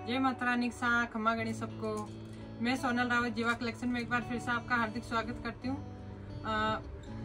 जय माता रानी साथ खम्मा गणी सबको। मैं सोनल रावत, जीवा कलेक्शन में एक बार फिर से आपका हार्दिक स्वागत करती हूँ।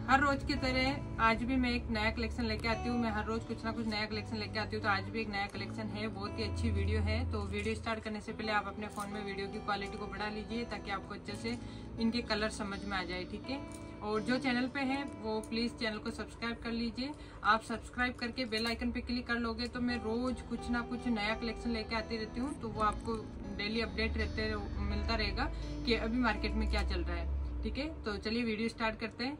हर रोज की तरह आज भी मैं एक नया कलेक्शन लेके आती हूँ। मैं हर रोज कुछ ना कुछ नया कलेक्शन लेके आती हूँ। तो आज भी एक नया कलेक्शन है। बहुत ही अच्छी वीडियो है। तो वीडियो स्टार्ट करने से पहले आप अपने फ़ोन में वीडियो की क्वालिटी को बढ़ा लीजिए ताकि आपको अच्छे से इनके कलर समझ में आ जाए, ठीक है? और जो चैनल पे है, वो प्लीज़ चैनल को सब्सक्राइब कर लीजिए। आप सब्सक्राइब करके बेल आइकन पे क्लिक कर लोगे तो मैं रोज कुछ ना कुछ नया कलेक्शन लेके आती रहती हूँ तो वो आपको डेली अपडेट रहते मिलता रहेगा कि अभी मार्केट में क्या चल रहा है। ठीक है? तो चलिए वीडियो स्टार्ट करते हैं।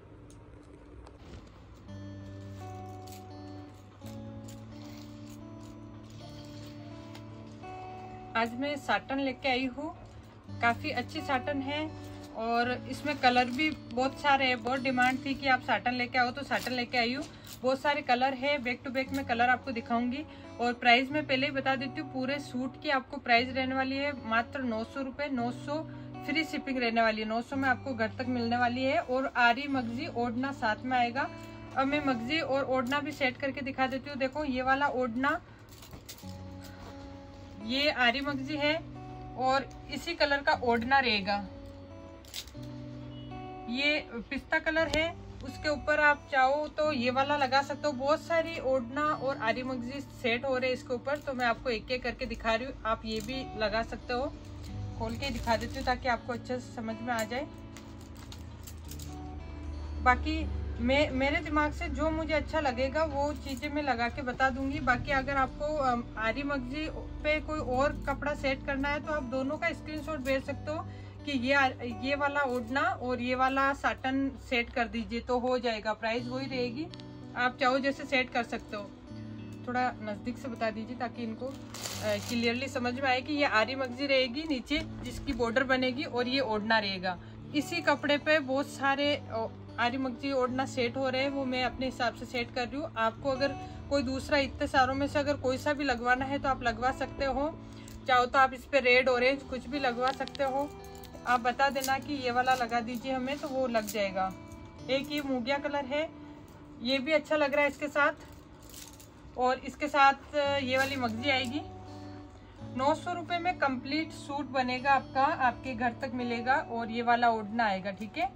आज मैं साटन लेके आई हूँ। काफ़ी अच्छी साटन है। और इसमें कलर भी बहुत सारे हैं। बहुत डिमांड थी कि आप साटन लेके आओ तो साटन लेके आई हूँ। बहुत सारे कलर है। बैक टू बैक में कलर आपको दिखाऊँगी। और प्राइस मैं पहले ही बता देती हूँ, पूरे सूट की आपको प्राइस रहने वाली है मात्र नौ सौ रुपये नौ सौ फ्री शिपिंग रहने वाली है। नौ सौ में आपको घर तक मिलने वाली है। और आरी मगजी ओढ़ना साथ में आएगा। अब मैं मगजी और ओढ़ना भी सेट करके दिखा देती हूँ। देखो, ये वाला ओढ़ना, ये आरी मगजी है। और इसी कलर का ओढ़ना रहेगा। ये पिस्ता कलर है, उसके ऊपर आप चाहो तो ये वाला लगा सकते हो। बहुत सारी ओढ़ना और आरी मगजी सेट हो रहे हैं इसके ऊपर तो मैं आपको एक एक करके दिखा रही हूँ। आप ये भी लगा सकते हो। खोल के दिखा देती हूँ ताकि आपको अच्छे से समझ में आ जाए। बाकी मैं, मेरे दिमाग से जो मुझे अच्छा लगेगा, वो चीज़ें मैं लगा के बता दूँगी। बाकी अगर आपको आरी मगजी पे कोई और कपड़ा सेट करना है तो आप दोनों का स्क्रीनशॉट भेज सकते हो। कि ये ये वाला ओढ़ना और ये वाला साटन सेट कर दीजिए तो हो जाएगा। प्राइस वही रहेगी। आप चाहो जैसे सेट कर सकते हो। थोड़ा नज़दीक से बता दीजिए ताकि इनको क्लियरली समझ में आए कि ये आरी मगजी रहेगी, नीचे जिसकी बॉर्डर बनेगी और ये ओढ़ना रहेगा। इसी कपड़े पे बहुत सारे आरी मगजी ओढ़ना सेट हो रहे हैं, वो मैं अपने हिसाब से सेट कर रही हूँ। आपको अगर कोई दूसरा इतने सारों में से अगर कोई सा भी लगवाना है तो आप लगवा सकते हो। चाहो तो आप इस पर रेड ऑरेंज कुछ भी लगवा सकते हो। आप बता देना कि ये वाला लगा दीजिए हमें तो वो लग जाएगा। एक ये मूगिया कलर है, ये भी अच्छा लग रहा है इसके साथ। और इसके साथ ये वाली मगजी आएगी। नौ सौ रुपये में कंप्लीट सूट बनेगा आपका, आपके घर तक मिलेगा और ये वाला ओढ़ना आएगा, ठीक है?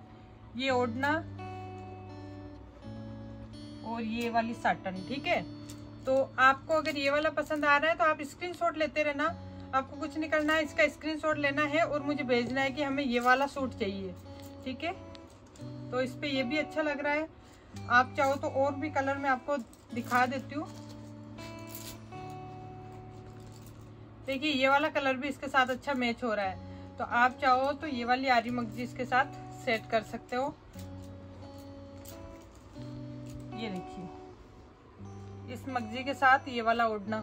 ये ओढ़ना और ये वाली साटन ठीक है? तो आपको अगर ये वाला पसंद आ रहा है तो आप स्क्रीनशॉट लेते रहना। आपको कुछ नहीं करना है, इसका स्क्रीनशॉट लेना है और मुझे भेजना है कि हमें ये वाला सूट चाहिए, ठीक है? तो इस पे ये भी अच्छा लग रहा है। आप चाहो तो और भी कलर में आपको दिखा देती हूँ। देखिए, ये वाला कलर भी इसके साथ अच्छा मैच हो रहा है। तो आप चाहो तो ये वाली आरी मगजी इसके साथ सेट कर सकते हो। ये देखिए, इस मगजी के साथ ये वाला ओढ़ना।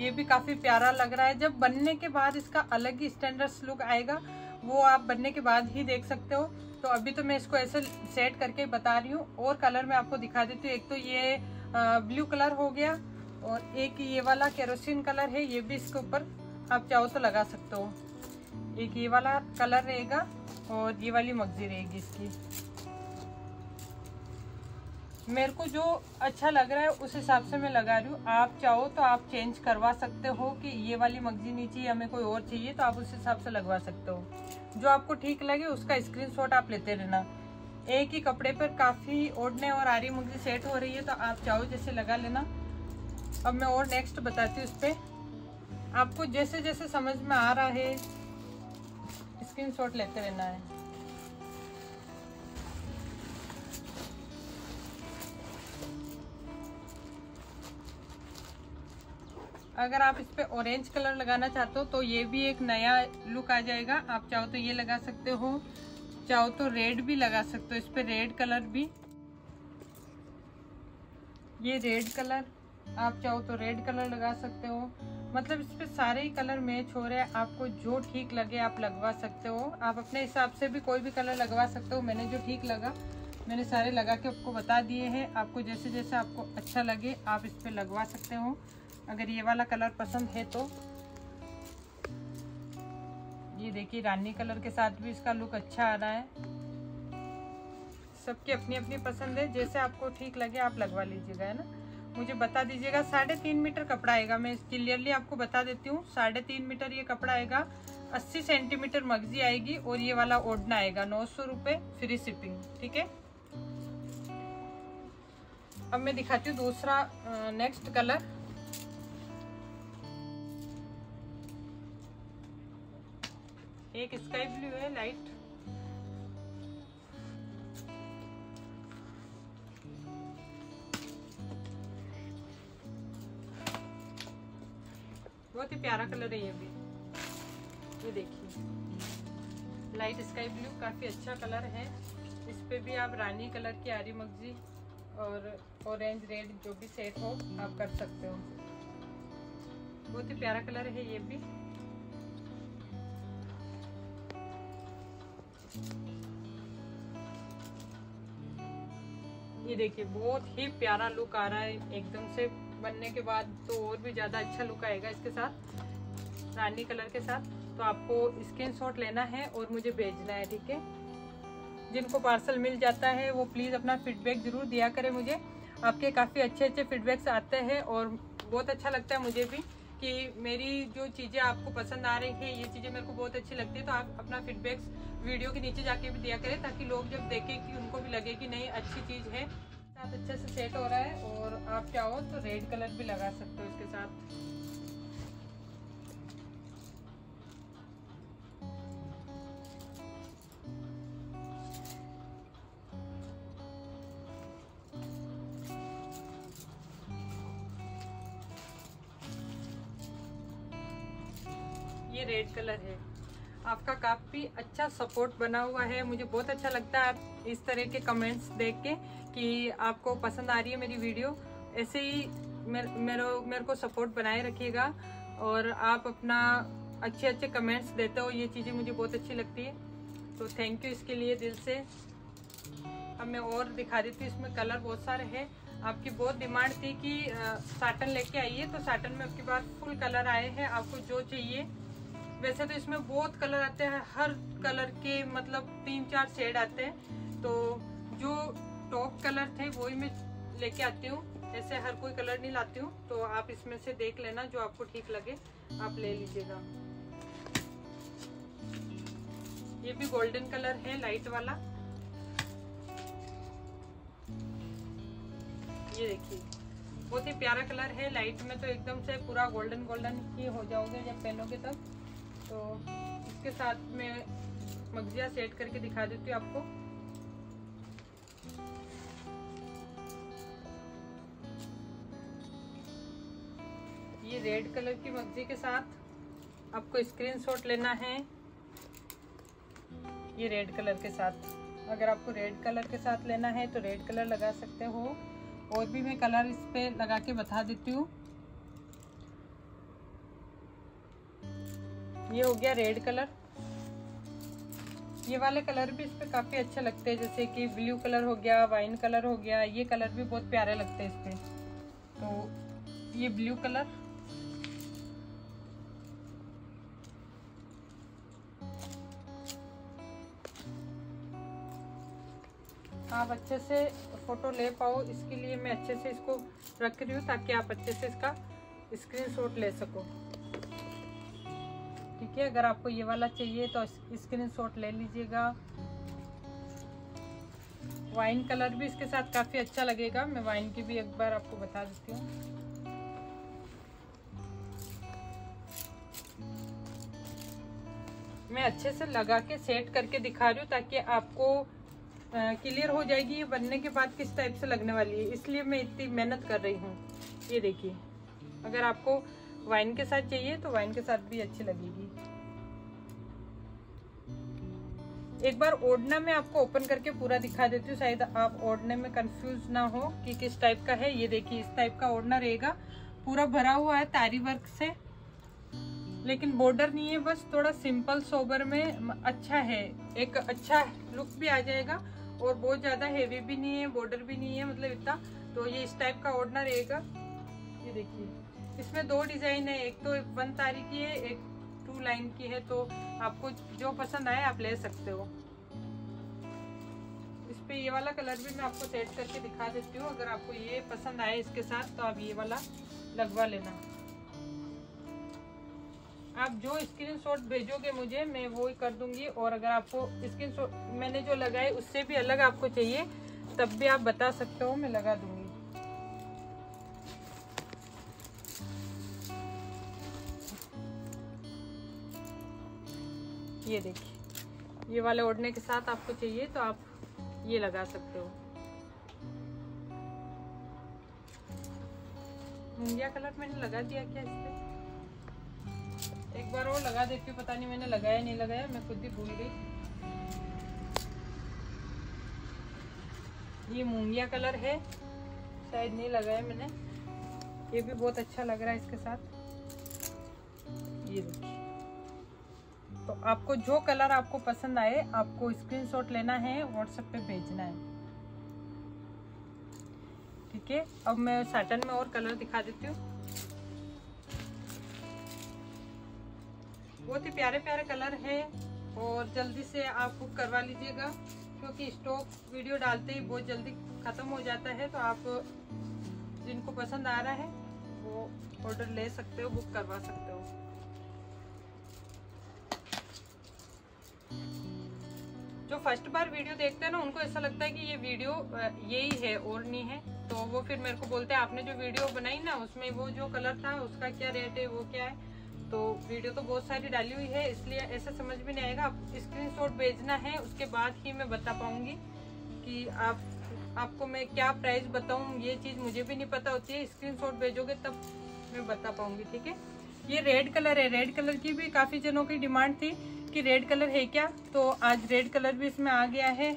ये भी काफ़ी प्यारा लग रहा है। जब बनने के बाद इसका अलग ही स्टैंडर्ड लुक आएगा, वो आप बनने के बाद ही देख सकते हो। तो अभी तो मैं इसको ऐसे सेट करके बता रही हूँ। और कलर मैं आपको दिखा देती हूँ। एक तो ये ब्लू कलर हो गया और एक ये वाला केरोसिन कलर है, ये भी इसके ऊपर आप चाहो तो लगा सकते हो। एक ये वाला कलर रहेगा और ये वाली मगजी रहेगी इसकी। मेरे को जो अच्छा लग रहा है, उस हिसाब से मैं लगा रही हूँ। आप चाहो तो आप चेंज करवा सकते हो कि ये वाली मगजी नहीं चाहिए हमें कोई और चाहिए तो आप उस हिसाब से लगवा सकते हो। जो आपको ठीक लगे, उसका स्क्रीनशॉट आप लेते रहना। एक ही कपड़े पर काफ़ी ओढ़ने और आरी मगजी सेट हो रही है तो आप चाहो जैसे लगा लेना। अब मैं और नेक्स्ट बताती हूँ उस पर आपको जैसे जैसे समझ में आ रहा है स्क्रीनशॉट लेते रहना है। अगर आप इस पे ऑरेंज कलर लगाना चाहते हो तो ये भी एक नया लुक आ जाएगा। आप चाहो तो ये लगा सकते हो, चाहो तो रेड भी लगा सकते हो। इस पे रेड कलर भी। ये रेड कलर आप चाहो तो रेड कलर लगा सकते हो। मतलब इस पे सारे ही कलर मैच हो रहे हैं। आपको जो ठीक लगे, आप लगवा सकते हो। आप अपने हिसाब से भी कोई भी कलर लगवा सकते हो। मैंने जो ठीक लगा, मैंने सारे लगा के आपको बता दिए हैं। आपको जैसे जैसे आपको अच्छा लगे, आप इस पे लगवा सकते हो। अगर ये वाला कलर पसंद है तो। ये देखिए, रानी कलर के साथ भी इसका लुक अच्छा आ रहा है। सबकी अपनी अपनी पसंद है। जैसे आपको ठीक लगे, आप लगवा लीजिएगा, है ना? मुझे बता दीजिएगा, साढ़े तीन मीटर कपड़ा आएगा। मैं क्लियरली आपको बता देती हूँ, साढ़े तीन मीटर ये कपड़ा आएगा, अस्सी सेंटीमीटर मगजी आएगी और ये वाला ओढ़ना आएगा, नौ सौ रुपये फ्री शिपिंग ठीक है? अब मैं दिखाती हूँ दूसरा नेक्स्ट कलर एक स्काई ब्लू है लाइट बहुत ही प्यारा कलर है ये भी। ये देखिए। लाइट स्काई ब्लू काफ़ी अच्छा कलर है। इस पे भी आप रानी कलर की आरी मगजी और ऑरेंज रेड जो भी सेट हो, आप कर सकते हो। बहुत ही प्यारा कलर है ये भी। ये देखिए, बहुत ही प्यारा लुक आ रहा है। एकदम से बनने के बाद तो और भी ज़्यादा अच्छा लुक आएगा इसके साथ, रानी कलर के साथ। तो आपको स्क्रीनशॉट लेना है और मुझे भेजना है, ठीक है? जिनको पार्सल मिल जाता है, वो प्लीज़ अपना फीडबैक ज़रूर दिया करें मुझे। आपके काफ़ी अच्छे अच्छे फीडबैक्स आते हैं और बहुत अच्छा लगता है मुझे भी। कि मेरी जो चीज़ें आपको पसंद आ रही है, ये चीज़ें मेरे को बहुत अच्छी लगती है तो आप अपना फीडबैक्स वीडियो के नीचे जाके भी दिया करें, ताकि लोग जब देखें कि उनको भी लगे कि नहीं, अच्छी चीज़ है, साथ अच्छे से सेट हो रहा है, और आप चाहो तो रेड कलर भी लगा सकते हो इसके साथ। रेड कलर है। आपका काफ़ी अच्छा सपोर्ट बना हुआ है। मुझे बहुत अच्छा लगता है आप इस तरह के कमेंट्स देख के कि आपको पसंद आ रही है मेरी वीडियो ऐसे ही मेरे मेरे को सपोर्ट बनाए रखिएगा और आप अपना अच्छे अच्छे कमेंट्स देते हो। ये चीज़ें मुझे बहुत अच्छी लगती है। तो थैंक यू इसके लिए दिल से। अब मैं और दिखा देती हूँ, इसमें कलर बहुत सारे हैं। आपकी बहुत डिमांड थी कि साटन लेके आइए। तो साटन में आपके पास फुल कलर आए हैं। आपको जो चाहिए वैसे तो इसमें बहुत कलर आते हैं, हर कलर के मतलब तीन चार शेड आते हैं। तो जो टॉप कलर थे वही मैं लेके आती हूँ। ऐसे हर कोई कलर नहीं लाती हूँ। तो आप इसमें से देख लेना, जो आपको ठीक लगे, आप ले लीजिएगा। ये भी गोल्डन कलर है लाइट वाला। ये देखिए, बहुत ही प्यारा कलर है। लाइट में तो एकदम से पूरा गोल्डन गोल्डन ही हो जाओगे जब पहनोगे तब। तो इसके साथ में मगजिया सेट करके दिखा देती हूँ आपको। ये रेड कलर की मगजी के साथ आपको स्क्रीनशॉट लेना है। ये रेड कलर के साथ। अगर आपको रेड कलर के साथ लेना है तो रेड कलर लगा सकते हो। और भी मैं कलर इस पर लगा के बता देती हूँ। ये हो गया रेड कलर। ये वाले कलर भी इस पर काफ़ी अच्छे लगते हैं, जैसे कि ब्लू कलर हो गया, वाइन कलर हो गया, ये कलर भी बहुत प्यारे लगते हैं इस पर तो ये ब्लू कलर। आप अच्छे से फ़ोटो ले पाओ, इसके लिए मैं अच्छे से इसको रख रही हूँ, ताकि आप अच्छे से इसका स्क्रीनशॉट ले सको। ठीक है अगर आपको ये वाला चाहिए तो स्क्रीन शॉट ले लीजिएगा। वाइन कलर भी इसके साथ काफ़ी अच्छा लगेगा। मैं वाइन की भी एक बार आपको बता देती हूँ। मैं अच्छे से लगा के सेट करके दिखा रही हूँ ताकि आपको क्लियर हो जाएगी ये बनने के बाद किस टाइप से लगने वाली है। इसलिए मैं इतनी मेहनत कर रही हूँ। ये देखिए, अगर आपको वाइन के साथ चाहिए तो वाइन के साथ भी अच्छी लगेगी। एक बार ओढ़ना में आपको ओपन करके पूरा दिखा देती हूँ। शायद आप ओढ़ने में कंफ्यूज ना हो कि किस टाइप का है। ये देखिए, इस टाइप का ओढ़ना रहेगा। पूरा भरा हुआ है तारी वर्क से। लेकिन बॉर्डर नहीं है, बस थोड़ा सिंपल सोबर में अच्छा है। एक अच्छा लुक भी आ जाएगा और बहुत ज़्यादा हेवी भी नहीं है बॉर्डर भी नहीं है मतलब इतना। तो ये इस टाइप का ओढ़ना रहेगा। ये देखिए। इसमें दो डिज़ाइन है, एक तो वन तारी की है, एक टू लाइन की है तो आपको जो पसंद आए आप ले सकते हो। इस पे ये वाला कलर भी मैं आपको सेट करके दिखा देती हूँ, अगर आपको ये पसंद आए इसके साथ तो आप ये वाला लगवा लेना। आप जो स्क्रीन शॉट भेजोगे मुझे, मैं वो ही कर दूँगी, और अगर आपको स्क्रीन शॉट मैंने जो लगाए, उससे भी अलग आपको चाहिए, तब भी आप बता सकते हो, मैं लगा दूँगी। ये देखिए। ये वाले ओढ़ने के साथ आपको चाहिए तो आप ये लगा सकते हो। मुंगिया कलर मैंने लगा दिया क्या इस पे? एक बार और लगा देती हूँ, पता नहीं मैंने लगाया नहीं लगाया, मैं खुद ही भूल गई। ये मूंगिया कलर है, शायद नहीं लगाया मैंने। ये भी बहुत अच्छा लग रहा है इसके साथ। ये देखिए। तो आपको जो कलर आपको पसंद आए, आपको स्क्रीनशॉट लेना है व्हाट्सएप पे भेजना है। ठीक है? अब मैं साटन में और कलर दिखा देती हूँ। बहुत ही प्यारे प्यारे कलर है और जल्दी से आप बुक करवा लीजिएगा, क्योंकि स्टॉक वीडियो डालते ही बहुत जल्दी ख़त्म हो जाता है तो आप जिनको पसंद आ रहा है, वो ऑर्डर ले सकते हो बुक करवा सकते हो। जो फ़र्स्ट बार वीडियो देखते हैं ना, उनको ऐसा लगता है कि ये वीडियो यही है और नहीं है। तो वो फिर मेरे को बोलते हैं, आपने जो वीडियो बनाई ना, उसमें वो जो कलर था, उसका क्या रेट है, वो क्या है? तो वीडियो तो बहुत सारी डाली हुई है, इसलिए ऐसा समझ में नहीं आएगा। आप स्क्रीनशॉट भेजना है, उसके बाद ही मैं बता पाऊँगी कि आप, आपको मैं क्या प्राइस बताऊँ, ये चीज़ मुझे भी नहीं पता होती है। स्क्रीनशॉट भेजोगे तब मैं बता पाऊँगी, ठीक है? ये रेड कलर है रेड कलर की भी काफ़ी जनों की डिमांड थी। कि रेड कलर है क्या? तो आज रेड कलर भी इसमें आ गया है।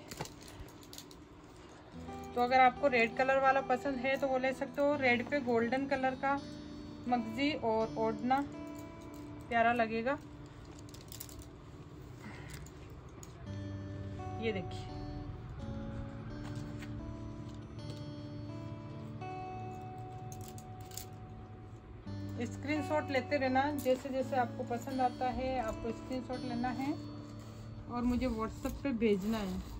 तो अगर आपको रेड कलर वाला पसंद है तो वो ले सकते हो। रेड पे गोल्डन कलर का मगजी और ओढ़ना प्यारा लगेगा। ये देखिए। स्क्रीनशॉट लेते रहना। जैसे जैसे आपको पसंद आता है, आपको स्क्रीनशॉट लेना है और मुझे व्हाट्सएप पे भेजना है।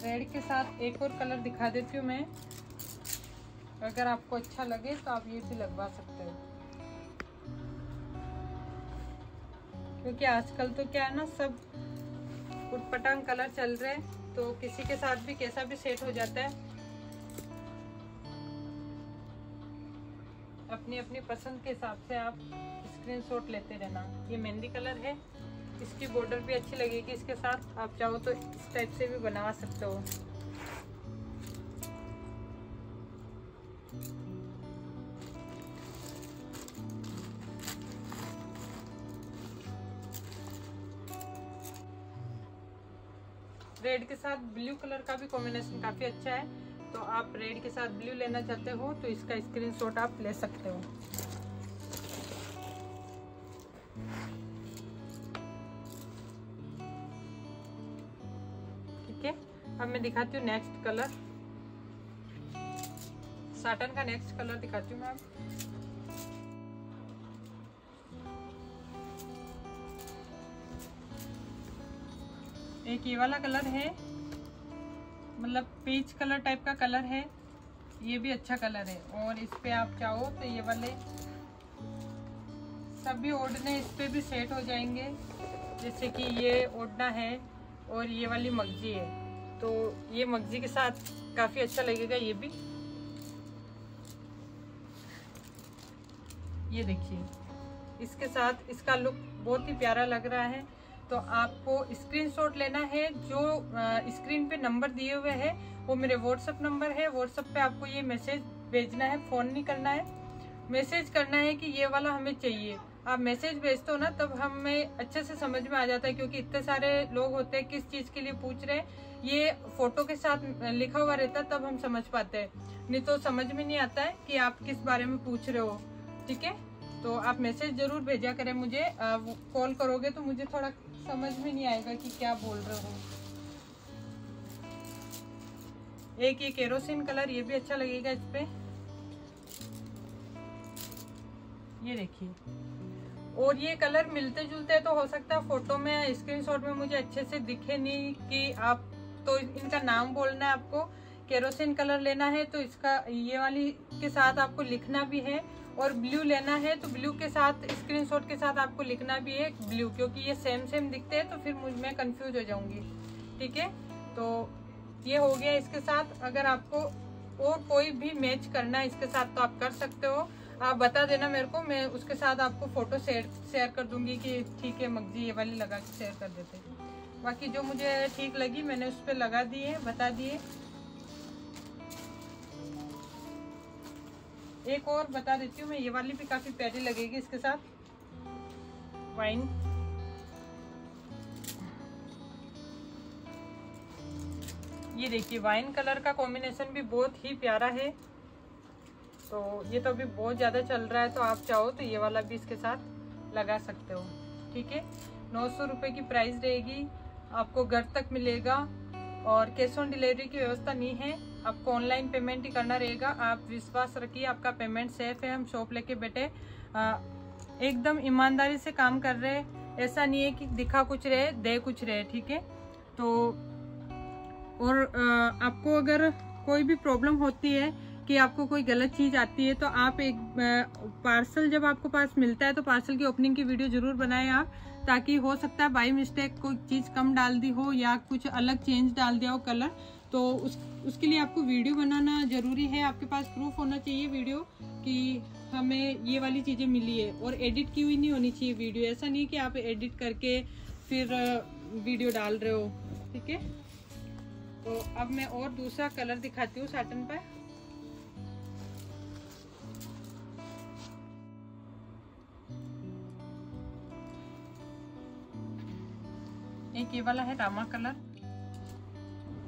रेड के साथ एक और कलर दिखा देती हूँ मैं। अगर आपको अच्छा लगे तो आप ये भी लगवा सकते हो। क्योंकि आजकल तो क्या है ना, सब उटपटांग कलर चल रहे हैं तो किसी के साथ भी कैसा भी सेट हो जाता है। अपनी अपनी पसंद के हिसाब से आप स्क्रीनशॉट लेते रहना। ये मेहंदी कलर है, इसकी बॉर्डर भी अच्छी लगेगी इसके साथ। आप चाहो तो इस टाइप से भी बनवा सकते हो। रेड के साथ ब्लू कलर का भी कॉम्बिनेशन काफ़ी अच्छा है। तो आप रेड के साथ ब्लू लेना चाहते हो तो इसका स्क्रीनशॉट आप ले सकते हो। ठीक है? अब मैं दिखाती हूँ नेक्स्ट कलर साटन का नेक्स्ट कलर दिखाती हूँ मैं आप एक ये वाला कलर है। मतलब पीच कलर टाइप का कलर है। ये भी अच्छा कलर है। और इस पे आप चाहो तो ये वाले सभी ओढ़ने इस पे भी सेट हो जाएँगे। जैसे कि ये ओढ़ना है और ये वाली मगजी है। तो ये मगजी के साथ काफ़ी अच्छा लगेगा ये भी। ये देखिए। इसके साथ इसका लुक बहुत ही प्यारा लग रहा है। तो आपको स्क्रीनशॉट लेना है, जो स्क्रीन पे नंबर दिए हुए हैं, वो मेरे व्हाट्सअप नंबर है। व्हाट्सअप पे आपको ये मैसेज भेजना है फ़ोन नहीं करना है। मैसेज करना है कि ये वाला हमें चाहिए। आप मैसेज भेजते हो ना, तब हमें अच्छे से समझ में आ जाता है, क्योंकि इतने सारे लोग होते हैं, किस चीज़ के लिए पूछ रहे हैं। ये फ़ोटो के साथ लिखा हुआ रहता है, तब हम समझ पाते हैं। नहीं तो समझ में नहीं आता है कि आप किस बारे में पूछ रहे हो। ठीक है? तो आप मैसेज ज़रूर भेजा करें मुझे। कॉल करोगे तो मुझे थोड़ा समझ में नहीं आएगा कि क्या बोल रहे हो। एक ये केरोसिन कलर ये भी अच्छा लगेगा इस पे। ये देखिए। और ये कलर मिलते जुलते तो हो सकता है फ़ोटो में स्क्रीनशॉट में मुझे अच्छे से दिखे नहीं कि आप तो इनका नाम बोलना है आपको। केरोसिन कलर लेना है तो इसका, ये वाली के साथ आपको लिखना भी है। और ब्लू लेना है तो ब्लू के साथ स्क्रीनशॉट के साथ आपको लिखना भी है ब्लू, क्योंकि ये सेम सेम दिखते हैं तो फिर मुझ, में कंफ्यूज हो जाऊँगी। ठीक है? तो ये हो गया इसके साथ। अगर आपको और कोई भी मैच करना है इसके साथ तो आप कर सकते हो। आप बता देना मेरे को, मैं उसके साथ आपको फ़ोटो शेयर शेयर कर दूँगी कि ठीक है, मगजी ये वाली लगा के शेयर कर देते। बाकी जो मुझे ठीक लगी, मैंने उस पर लगा दिए, बता दिए। एक और बता देती हूँ मैं, ये वाली भी काफ़ी प्यारी लगेगी इसके साथ। वाइन ये देखिए वाइन कलर का कॉम्बिनेशन भी बहुत ही प्यारा है। तो ये तो अभी बहुत ज़्यादा चल रहा है तो आप चाहो तो ये वाला भी इसके साथ लगा सकते हो, ठीक है? नौ सौ रुपये की प्राइस रहेगी, आपको घर तक मिलेगा, और कैश ऑन डिलीवरी की व्यवस्था नहीं है। आपको ऑनलाइन पेमेंट ही करना रहेगा। आप विश्वास रखिए, आपका पेमेंट सेफ़ है। हम शॉप लेके बैठे एकदम ईमानदारी से काम कर रहे ऐसा नहीं है कि दिखा कुछ रहे, दे कुछ रहे, ठीक है? तो और आपको अगर कोई भी प्रॉब्लम होती है कि आपको कोई गलत चीज़ आती है तो आप एक पार्सल जब आपको पास मिलता है तो पार्सल की ओपनिंग की वीडियो ज़रूर बनाएँ आप, ताकि हो सकता है बाई मिस्टेक कोई चीज़ कम डाल दी हो या कुछ अलग चेंज डाल दिया हो कलर तो उस, उसके लिए आपको वीडियो बनाना ज़रूरी है। आपके पास प्रूफ होना चाहिए वीडियो कि हमें ये वाली चीज़ें मिली है और एडिट की हुई नहीं होनी चाहिए वीडियो? ऐसा नहीं कि आप एडिट करके फिर वीडियो डाल रहे हो, ठीक है? तो अब मैं और दूसरा कलर दिखाती हूँ साटन पर। एक ये वाला है रामा कलर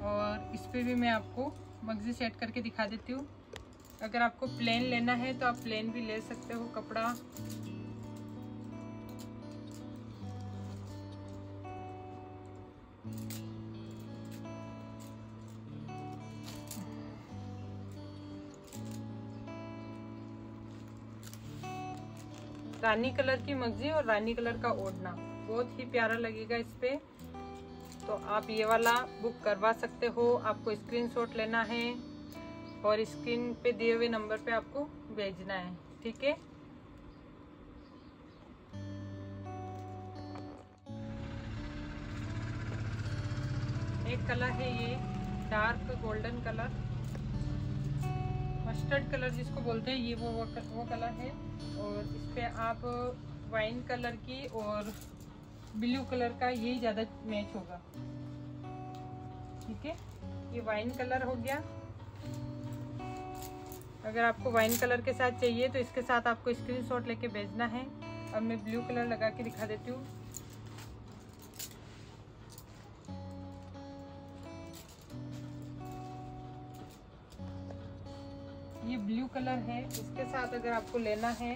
और इस पर भी मैं आपको मगजी सेट करके दिखा देती हूँ। अगर आपको प्लेन लेना है तो आप प्लेन भी ले सकते हो कपड़ा। रानी कलर की मगजी और रानी कलर का ओढ़ना। बहुत ही प्यारा लगेगा इस पे। तो आप ये वाला बुक करवा सकते हो। आपको स्क्रीनशॉट लेना है और स्क्रीन पे दिए हुए नंबर पे आपको भेजना है ठीक है? एक कलर है ये dark golden colour mustard colour जिसको बोलते हैं ये वो वो, कलर है। और इस पे आप वाइन कलर की और ब्लू कलर का यही ज़्यादा मैच होगा। ठीक है? ये वाइन कलर हो गया। अगर आपको वाइन कलर के साथ चाहिए तो इसके साथ आपको स्क्रीनशॉट लेके भेजना है। अब मैं ब्लू कलर लगा के दिखा देती हूँ। ये ब्लू कलर है। इसके साथ अगर आपको लेना है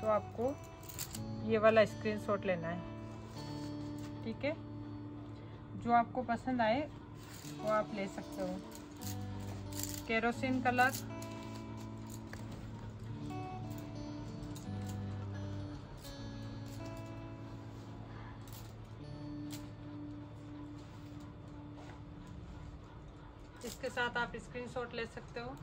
तो आपको ये वाला स्क्रीनशॉट लेना है। ठीक है? जो आपको पसंद आए, वो आप ले सकते हो। Kerosene colour. इसके साथ आप स्क्रीनशॉट ले सकते हो।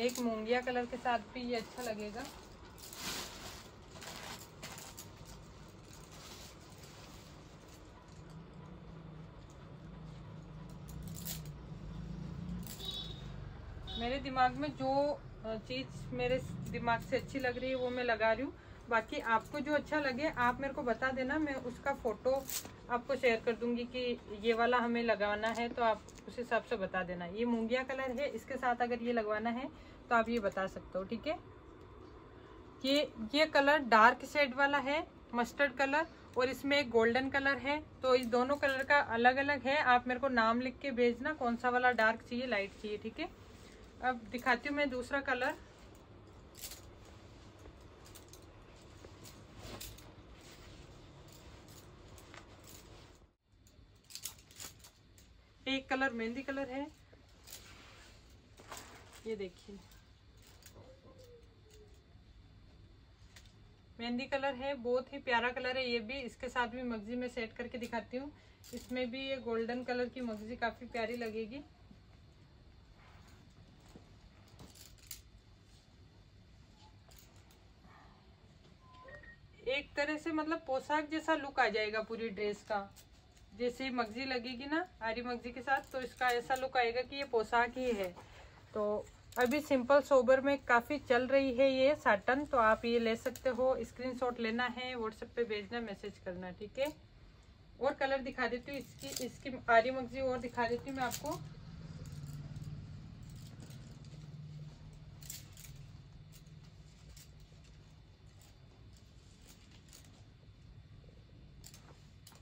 एक मूंगिया कलर के साथ भी ये अच्छा लगेगा। मेरे दिमाग में जो चीज़ मेरे दिमाग से अच्छी लग रही है, वो मैं लगा रही हूँ। बाकी आपको जो अच्छा लगे, आप मेरे को बता देना, मैं उसका फ़ोटो आपको शेयर कर दूँगी कि ये वाला हमें लगाना है तो आप उस हिसाब से बता देना। ये मूंगिया कलर है, इसके साथ अगर ये लगवाना है तो आप ये बता सकते हो, ठीक है? ये ये कलर डार्क शेड वाला है मस्टर्ड कलर, और इसमें एक गोल्डन कलर है तो इस दोनों कलर का अलग अलग है। आप मेरे को नाम लिख के भेजना, कौन सा वाला डार्क चाहिए लाइट चाहिए, ठीक है? अब दिखाती हूँ मैं दूसरा कलर। एक कलर मेहंदी कलर है। ये देखिए। मेहंदी कलर है, बहुत ही प्यारा कलर है। ये भी इसके साथ भी मगजी में सेट करके दिखाती हूँ। इसमें भी ये गोल्डन कलर की मगजी काफ़ी प्यारी लगेगी। एक तरह से मतलब पोशाक जैसा लुक आ जाएगा पूरी ड्रेस का। जैसे मगजी लगेगी ना, आरी मगजी के साथ तो इसका ऐसा लुक आएगा कि ये पोशाक ही है। तो अभी सिंपल सोबर में काफ़ी चल रही है ये साटन तो आप ये ले सकते हो। स्क्रीनशॉट लेना है व्हाट्सएप पे भेजना मैसेज करना, ठीक है? और कलर दिखा देती हूँ, इसकी इसकी आरी मगजी और दिखा देती हूँ मैं आपको।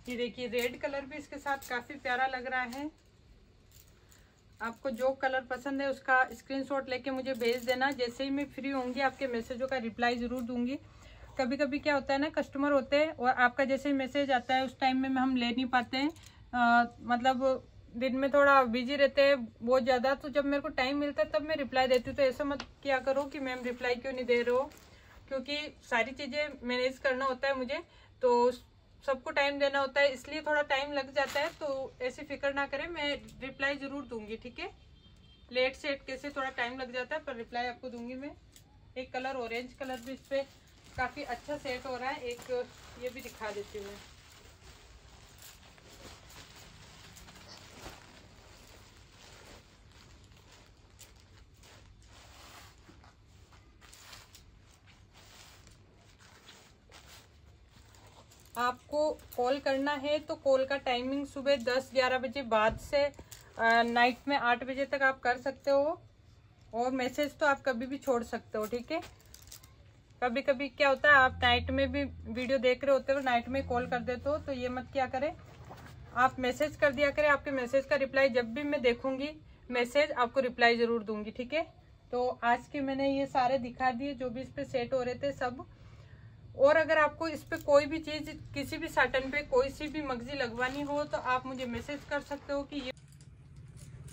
ये देखिए रेड कलर भी इसके साथ काफ़ी प्यारा लग रहा है। आपको जो कलर पसंद है उसका स्क्रीनशॉट लेके मुझे भेज देना। जैसे ही मैं फ्री होंगी, आपके मैसेजों का रिप्लाई ज़रूर दूँगी। कभी कभी क्या होता है ना कस्टमर होते हैं और आपका जैसे ही मैसेज आता है, उस टाइम में हम ले नहीं पाते हैं। मतलब दिन में थोड़ा बिज़ी रहते हैं बहुत ज़्यादा तो जब मेरे को टाइम मिलता है, तब मैं रिप्लाई देती हूँ। तो ऐसा मत क्या करो कि मैम रिप्लाई क्यों नहीं दे रहे हो? क्योंकि सारी चीज़ें मैनेज करना होता है मुझे तो सबको टाइम देना होता है, इसलिए थोड़ा टाइम लग जाता है तो ऐसी फ़िक्र ना करें। मैं रिप्लाई ज़रूर दूँगी, ठीक है? लेट सेट कैसे थोड़ा टाइम लग जाता है, पर रिप्लाई आपको दूँगी मैं। एक कलर ऑरेंज कलर भी इस पर काफ़ी अच्छा सेट हो रहा है। एक ये भी दिखा देती हूँ आपको कॉल करना है तो कॉल का टाइमिंग सुबह दस ग्यारह बजे बाद से नाइट में आठ बजे तक आप कर सकते हो। और मैसेज तो आप कभी भी छोड़ सकते हो, ठीक है? कभी कभी क्या होता है, आप नाइट में भी वीडियो देख रहे होते हो नाइट में कॉल कर देते हो तो ये मत क्या करें। आप मैसेज कर दिया करें, आपके मैसेज का रिप्लाई जब भी मैं देखूँगी मैसेज आपको रिप्लाई ज़रूर दूँगी, ठीक है? तो आज के मैंने ये सारे दिखा दिए, जो भी इस पे सेट हो रहे थे सब। और अगर आपको इस पे कोई भी चीज़, किसी भी साटन पे कोई सी भी मगजी लगवानी हो तो आप मुझे मैसेज कर सकते हो कि ये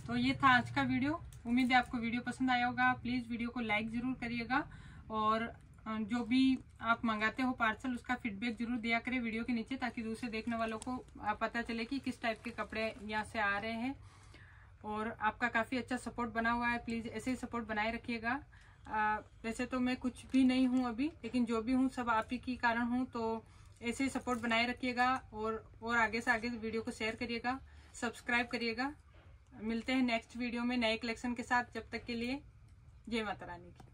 तो ये था आज का वीडियो उम्मीद है आपको वीडियो पसंद आया होगा. प्लीज़ वीडियो को लाइक ज़रूर करिएगा और जो भी आप मंगाते हो पार्सल उसका फीडबैक ज़रूर दिया करें वीडियो के नीचे, ताकि दूसरे देखने वालों को पता चले कि किस टाइप के कपड़े यहाँ से आ रहे हैं। और आपका काफ़ी अच्छा सपोर्ट बना हुआ है. प्लीज़ ऐसे ही सपोर्ट बनाए रखिएगा. वैसे तो मैं कुछ भी नहीं हूँ अभी, लेकिन जो भी हूँ, सब आप ही के कारण हूँ तो ऐसे ही सपोर्ट बनाए रखिएगा और और आगे से आगे वीडियो को शेयर करिएगा सब्सक्राइब करिएगा। मिलते हैं नेक्स्ट वीडियो में नए कलेक्शन के साथ, जब तक के लिए, जय माता रानी की।